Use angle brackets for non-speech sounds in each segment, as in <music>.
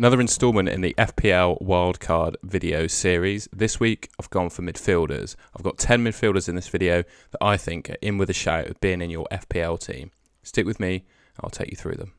Another instalment in the FPL wildcard video series. This week, I've gone for midfielders. I've got 10 midfielders in this video that I think are in with a shout of being in your FPL team. Stick with me, I'll take you through them.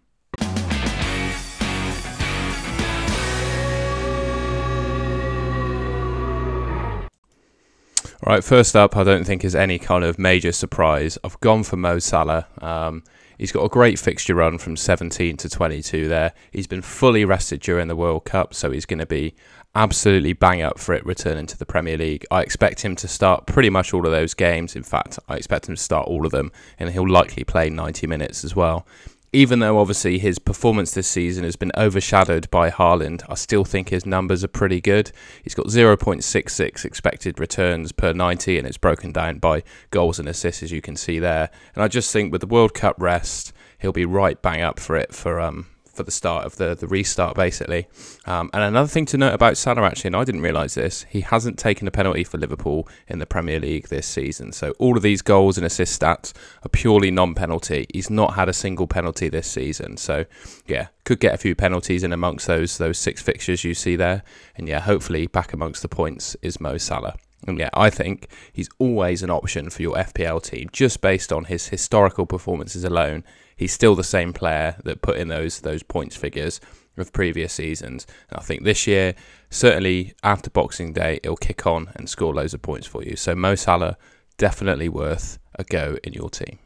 All right, first up, I don't think is any kind of major surprise. I've gone for Mo Salah. Um, He's got a great fixture run from 17 to 22 there. He's been fully rested during the World Cup, so he's going to be absolutely bang up for it returning to the Premier League. I expect him to start pretty much all of those games. In fact, I expect him to start all of them, and he'll likely play 90 minutes as well even though obviously his performance this season has been overshadowed by Haaland, I still think his numbers are pretty good. He's got 0.66 expected returns per 90, and it's broken down by goals and assists, as you can see there. And I just think with the World Cup rest, he'll be right bang up for it for um, for the start of the, the restart, basically. Um, and another thing to note about Salah, actually, and I didn't realise this, he hasn't taken a penalty for Liverpool in the Premier League this season. So all of these goals and assist stats are purely non penalty. He's not had a single penalty this season. So, yeah, could get a few penalties in amongst those, those six fixtures you see there. And yeah, hopefully back amongst the points is Mo Salah. And yeah, I think he's always an option for your FPL team just based on his historical performances alone he's still the same player that put in those those points figures of previous seasons. And I think this year, certainly after Boxing Day, it'll kick on and score loads of points for you. So Mo Salah definitely worth a go in your team.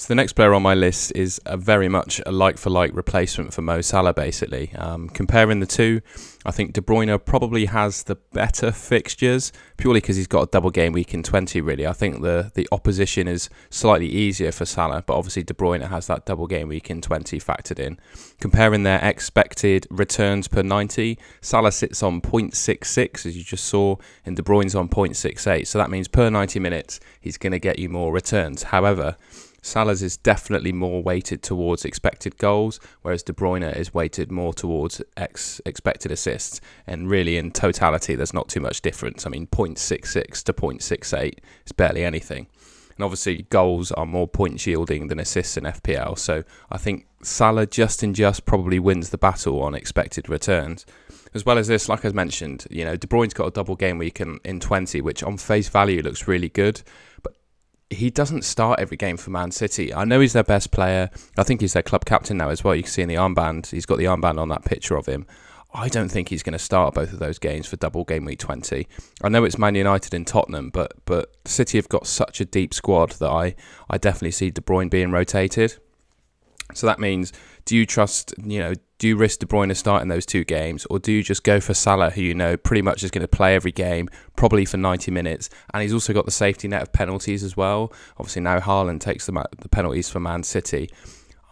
So the next player on my list is a very much a like-for-like replacement for Mo Salah. Basically, um, comparing the two, I think De Bruyne probably has the better fixtures purely because he's got a double game week in 20. Really, I think the the opposition is slightly easier for Salah, but obviously De Bruyne has that double game week in 20 factored in. Comparing their expected returns per 90, Salah sits on 0.66 as you just saw, and De Bruyne's on 0.68. So that means per 90 minutes he's going to get you more returns. However Salah's is definitely more weighted towards expected goals, whereas De Bruyne is weighted more towards ex- expected assists. And really, in totality, there's not too much difference. I mean, 0.66 to 0.68 is barely anything. And obviously, goals are more point shielding than assists in FPL. So I think Salah just in just probably wins the battle on expected returns. As well as this, like I mentioned, you know, De Bruyne's got a double game week in, in 20, which on face value looks really good. He doesn't start every game for Man City. I know he's their best player. I think he's their club captain now as well. You can see in the armband, he's got the armband on that picture of him. I don't think he's going to start both of those games for double game week 20. I know it's Man United and Tottenham, but but City have got such a deep squad that I, I definitely see De Bruyne being rotated. So that means, do you trust, you know, do you risk De Bruyne starting those two games, or do you just go for Salah, who you know pretty much is going to play every game, probably for 90 minutes, and he's also got the safety net of penalties as well. Obviously now Haaland takes the, the penalties for Man City.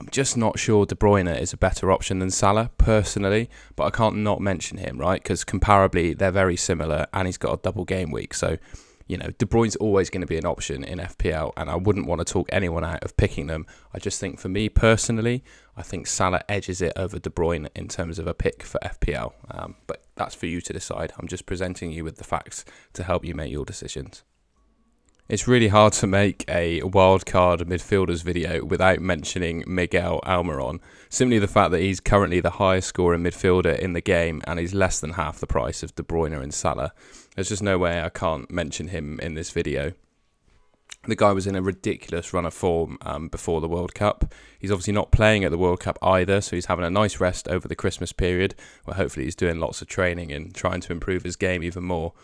I'm just not sure De Bruyne is a better option than Salah personally, but I can't not mention him, right? Because comparably they're very similar, and he's got a double game week, so you know, De Bruyne's always going to be an option in FPL, and I wouldn't want to talk anyone out of picking them. I just think for me personally, I think Salah edges it over De Bruyne in terms of a pick for FPL. Um, but that's for you to decide. I'm just presenting you with the facts to help you make your decisions. It's really hard to make a wildcard midfielders video without mentioning Miguel Almiron. Simply the fact that he's currently the highest scoring midfielder in the game and he's less than half the price of De Bruyne and Salah. There's just no way I can't mention him in this video. The guy was in a ridiculous run of form um, before the World Cup. He's obviously not playing at the World Cup either, so he's having a nice rest over the Christmas period, where hopefully he's doing lots of training and trying to improve his game even more.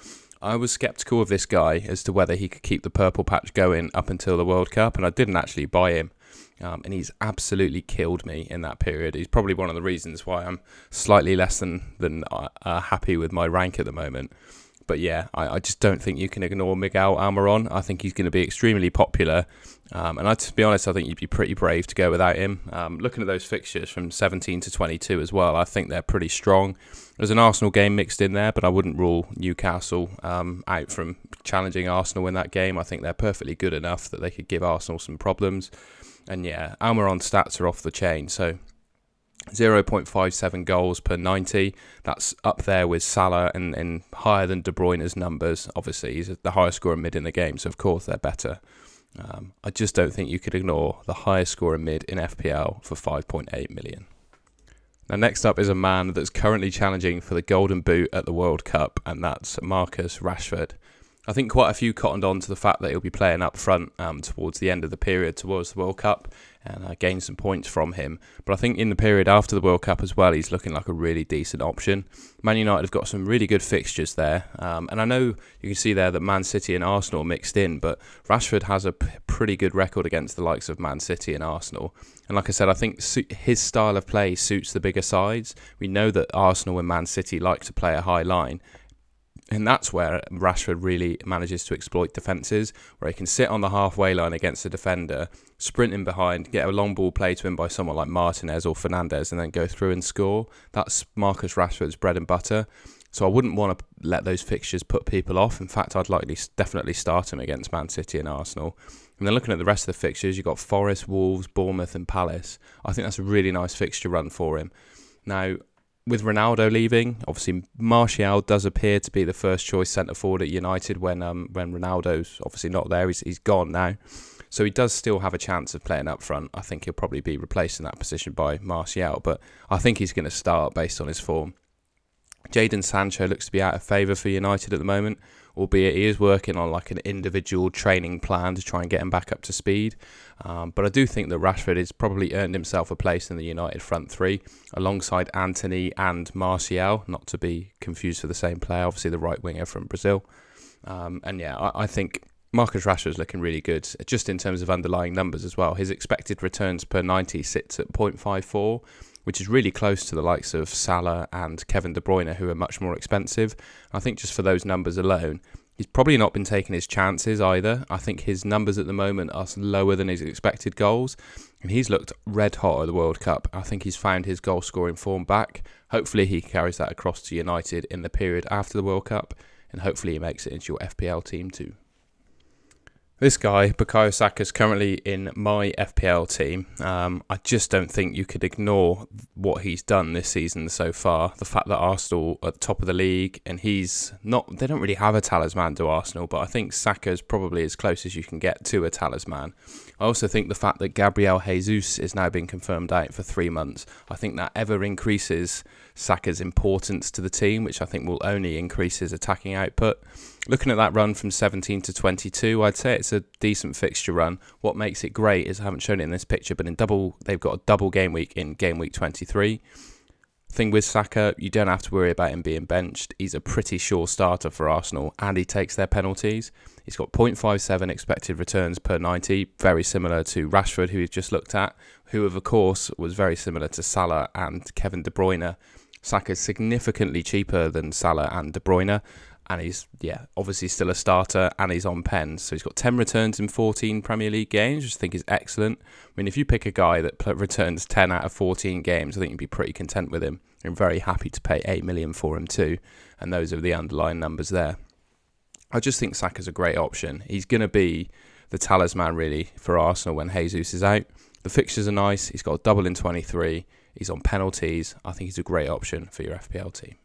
I was skeptical of this guy as to whether he could keep the purple patch going up until the World Cup, and I didn't actually buy him. Um, and he's absolutely killed me in that period. He's probably one of the reasons why I'm slightly less than than uh, uh happy with my rank at the moment. But yeah, I, I, just don't think you can ignore Miguel Almiron. I think he's going to be extremely popular. Um, and I, to be honest, I think you'd be pretty brave to go without him. Um, looking at those fixtures from 17 to 22 as well, I think they're pretty strong. There's an Arsenal game mixed in there, but I wouldn't rule Newcastle um, out from challenging Arsenal in that game. I think they're perfectly good enough that they could give Arsenal some problems. And yeah, Almiron's stats are off the chain. So 0.57 goals per 90. That's up there with Salah and, and higher than De Bruyne's numbers. Obviously, he's the highest scorer mid in the game, so of course they're better. Um, I just don't think you could ignore the highest scorer mid in FPL for 5.8 million. Now, next up is a man that's currently challenging for the Golden Boot at the World Cup, and that's Marcus Rashford. I think quite a few cottoned on to the fact that he'll be playing up front um, towards the end of the period towards the World Cup and uh, gain some points from him. But I think in the period after the World Cup as well, he's looking like a really decent option. Man United have got some really good fixtures there. Um, and I know you can see there that Man City and Arsenal mixed in, but Rashford has a pretty good record against the likes of Man City and Arsenal. And like I said, I think his style of play suits the bigger sides. We know that Arsenal and Man City like to play a high line and that's where Rashford really manages to exploit defences, where he can sit on the halfway line against a defender, sprint in behind, get a long ball played to him by someone like Martinez or Fernandes, and then go through and score. That's Marcus Rashford's bread and butter. So I wouldn't want to let those fixtures put people off. In fact, I'd likely definitely start him against Man City and Arsenal. And then looking at the rest of the fixtures, you've got Forest, Wolves, Bournemouth, and Palace. I think that's a really nice fixture run for him. Now, with Ronaldo leaving, obviously Martial does appear to be the first choice centre forward at United when um when Ronaldo's obviously not there. He's he's gone now. So he does still have a chance of playing up front. I think he'll probably be replaced in that position by Martial, but I think he's going to start based on his form. Jadon Sancho looks to be out of favour for United at the moment albeit he is working on like an individual training plan to try and get him back up to speed. Um, but I do think that Rashford has probably earned himself a place in the United front three alongside Antony and Martial, not to be confused for the same player, obviously the right winger from Brazil. Um, and yeah, I, I think Marcus Rashford is looking really good, just in terms of underlying numbers as well. His expected returns per 90 sits at 0.54, which is really close to the likes of Salah and Kevin De Bruyne, who are much more expensive. I think just for those numbers alone, he's probably not been taking his chances either. I think his numbers at the moment are lower than his expected goals, and he's looked red hot at the World Cup. I think he's found his goal scoring form back. Hopefully, he carries that across to United in the period after the World Cup, and hopefully, he makes it into your FPL team too. This guy, Bukayo Saka, is currently in my FPL team. Um, I just don't think you could ignore what he's done this season so far. The fact that Arsenal are top of the league and he's not, they don't really have a talisman to Arsenal, but I think Saka is probably as close as you can get to a talisman. I also think the fact that Gabriel Jesus is now being confirmed out for three months, I think that ever increases Saka's importance to the team, which I think will only increase his attacking output. Looking at that run from 17 to 22, I'd say it's a decent fixture run. What makes it great is I haven't shown it in this picture, but in double, they've got a double game week in game week 23 thing with Saka, you don't have to worry about him being benched. He's a pretty sure starter for Arsenal and he takes their penalties. He's got 0.57 expected returns per 90, very similar to Rashford, who we've just looked at, who, of course, was very similar to Salah and Kevin De Bruyne. Saka's significantly cheaper than Salah and De Bruyne, and he's yeah obviously still a starter and he's on pens so he's got 10 returns in 14 premier league games which i think is excellent. I mean if you pick a guy that returns 10 out of 14 games i think you'd be pretty content with him i'm very happy to pay 8 million for him too. And those are the underlying numbers there. I just think saka's a great option. He's going to be the talisman really for arsenal when jesus is out. The fixtures are nice. He's got a double in 23 he's on penalties i think he's a great option for your fpl team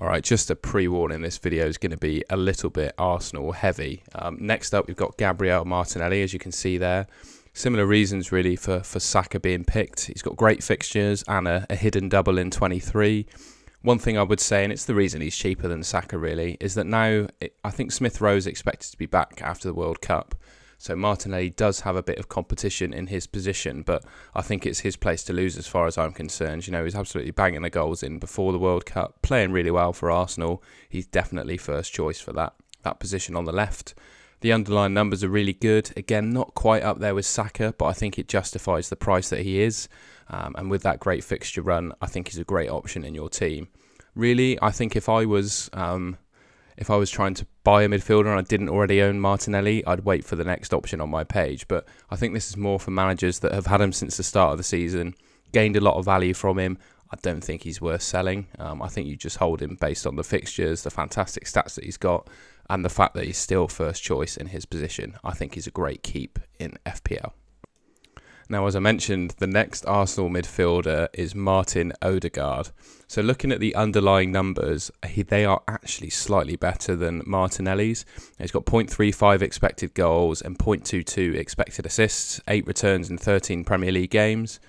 all right, just a pre-warning, this video is going to be a little bit Arsenal heavy. Um, next up, we've got Gabriel Martinelli, as you can see there. Similar reasons, really, for, for Saka being picked. He's got great fixtures and a, a hidden double in 23. One thing I would say, and it's the reason he's cheaper than Saka, really, is that now it, I think Smith Rowe is expected to be back after the World Cup. So Martinelli does have a bit of competition in his position, but I think it's his place to lose as far as I'm concerned. You know, he's absolutely banging the goals in before the World Cup, playing really well for Arsenal. He's definitely first choice for that that position on the left. The underlying numbers are really good. Again, not quite up there with Saka, but I think it justifies the price that he is. Um, and with that great fixture run, I think he's a great option in your team. Really, I think if I was um, if I was trying to buy a midfielder and I didn't already own Martinelli, I'd wait for the next option on my page. But I think this is more for managers that have had him since the start of the season, gained a lot of value from him. I don't think he's worth selling. Um, I think you just hold him based on the fixtures, the fantastic stats that he's got, and the fact that he's still first choice in his position. I think he's a great keep in FPL. Now, as I mentioned, the next Arsenal midfielder is Martin Odegaard. So, looking at the underlying numbers, he, they are actually slightly better than Martinelli's. He's got 0.35 expected goals and 0.22 expected assists, 8 returns in 13 Premier League games.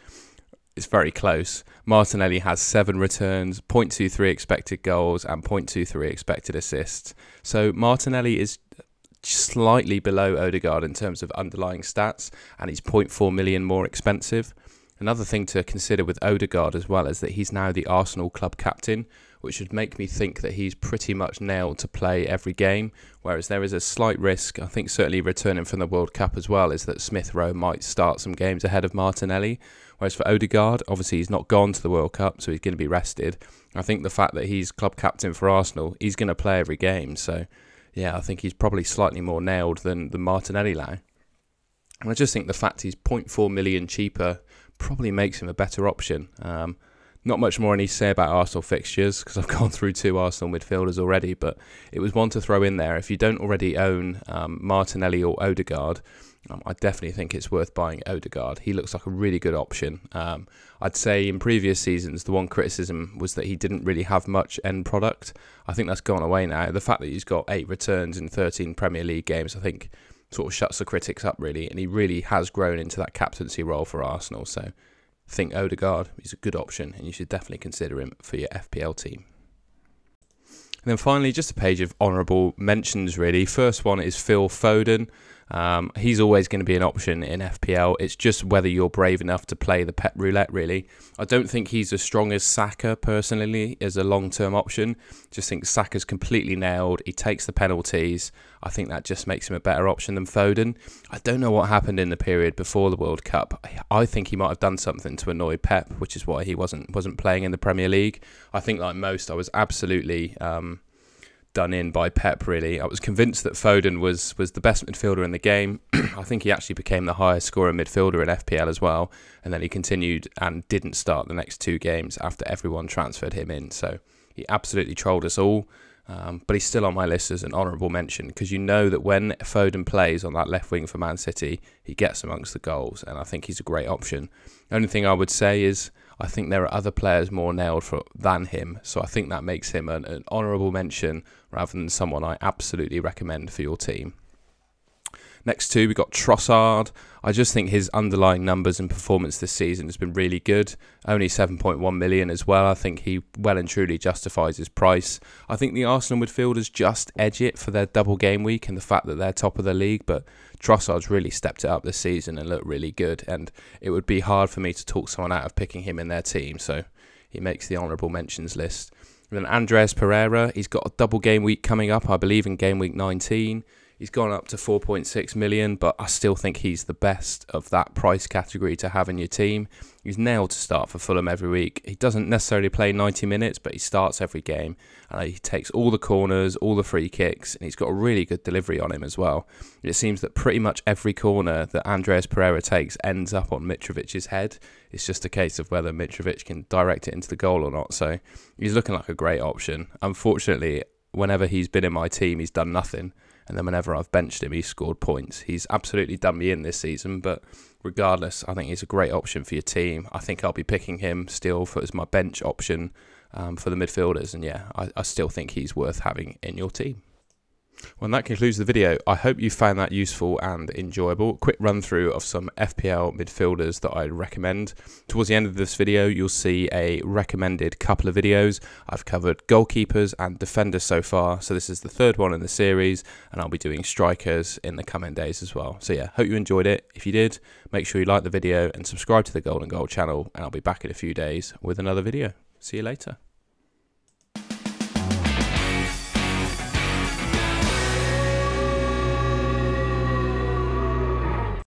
it's very close. Martinelli has seven returns, 0.23 expected goals, and 0.23 expected assists. So Martinelli is slightly below Odegaard in terms of underlying stats, and he's 0.4 million more expensive. Another thing to consider with Odegaard as well is that he's now the Arsenal club captain, which would make me think that he's pretty much nailed to play every game. Whereas there is a slight risk, I think certainly returning from the World Cup as well, is that Smith Rowe might start some games ahead of Martinelli. Whereas for Odegaard, obviously he's not gone to the World Cup, so he's going to be rested. I think the fact that he's club captain for Arsenal, he's going to play every game. So yeah, I think he's probably slightly more nailed than the Martinelli now. And I just think the fact he's 0.4 million cheaper probably makes him a better option. Um, not much more I need to say about Arsenal fixtures because I've <laughs> gone through two Arsenal midfielders already, but it was one to throw in there. If you don't already own um, Martinelli or Odegaard, um, I definitely think it's worth buying Odegaard. He looks like a really good option. Um, I'd say in previous seasons, the one criticism was that he didn't really have much end product. I think that's gone away now. The fact that he's got eight returns in 13 Premier League games, I think, sort of shuts the critics up really, and he really has grown into that captaincy role for Arsenal. So, I think Odegaard. is a good option, and you should definitely consider him for your FPL team. And then finally, just a page of honourable mentions, really. First one is Phil Foden. Um, he's always going to be an option in FPL. It's just whether you're brave enough to play the pep roulette, really. I don't think he's as strong as Saka, personally, as a long term option. Just think Saka's completely nailed. He takes the penalties. I think that just makes him a better option than Foden. I don't know what happened in the period before the World Cup. I think he might have done something to annoy Pep, which is why he wasn't wasn't playing in the Premier League. I think, like most, I was absolutely. Um, done in by Pep. Really, I was convinced that Foden was was the best midfielder in the game. <clears throat> I think he actually became the highest scorer midfielder in FPL as well, and then he continued and didn't start the next two games after everyone transferred him in. So he absolutely trolled us all. Um, but he's still on my list as an honourable mention because you know that when Foden plays on that left wing for Man City, he gets amongst the goals, and I think he's a great option. Only thing I would say is I think there are other players more nailed for than him, so I think that makes him an, an honourable mention rather than someone I absolutely recommend for your team. Next two, we got Trossard. I just think his underlying numbers and performance this season has been really good. Only 7.1 million as well. I think he well and truly justifies his price. I think the Arsenal midfielders just edge it for their double game week and the fact that they're top of the league, but Trossard's really stepped it up this season and looked really good. And it would be hard for me to talk someone out of picking him in their team, so he makes the honourable mentions list. And then Andreas Pereira, he's got a double game week coming up, I believe, in game week 19. He's gone up to 4.6 million, but I still think he's the best of that price category to have in your team. He's nailed to start for Fulham every week. He doesn't necessarily play 90 minutes, but he starts every game. Uh, he takes all the corners, all the free kicks, and he's got a really good delivery on him as well. It seems that pretty much every corner that Andreas Pereira takes ends up on Mitrovic's head. It's just a case of whether Mitrovic can direct it into the goal or not. So he's looking like a great option. Unfortunately, whenever he's been in my team, he's done nothing and then whenever I've benched him, he's scored points. He's absolutely done me in this season, but regardless, I think he's a great option for your team. I think I'll be picking him still for as my bench option um, for the midfielders, and yeah, I, I still think he's worth having in your team. Well, that concludes the video. I hope you found that useful and enjoyable. Quick run through of some FPL midfielders that I'd recommend. Towards the end of this video, you'll see a recommended couple of videos. I've covered goalkeepers and defenders so far, so this is the third one in the series, and I'll be doing strikers in the coming days as well. So yeah, hope you enjoyed it. If you did, make sure you like the video and subscribe to the Golden Goal channel, and I'll be back in a few days with another video. See you later.